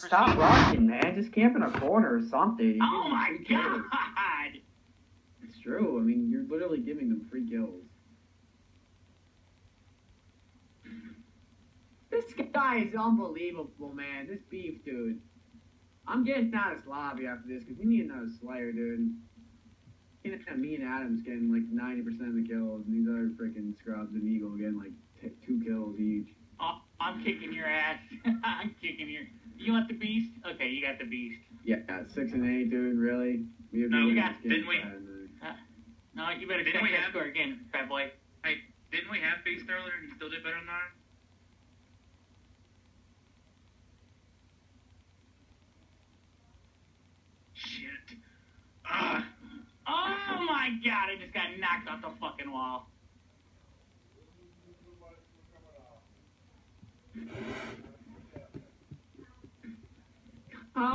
stop rocking, man. Just camp in a corner or something. You're Oh my free kills. god! It's true. I mean, you're literally giving them free kills. This guy is unbelievable, man. This beef, dude. I'm getting out of this lobby after this because we need another Slayer, dude. You know, me and Adam's getting like 90% of the kills, and these other freaking scrubs and Eagle getting like t- two kills each. Oh, I'm kicking your ass. I'm kicking your. You want the beast? Okay, you got the beast. Yeah, six and eight, dude. Really? We have No, we got- didn't we- bad, man. No, you better Didn't check we that have- score again, fat boy. Hey, Didn't we have Beast earlier and he still did better than ours? Shit. Ah. Oh my god! I just got knocked off the fucking wall.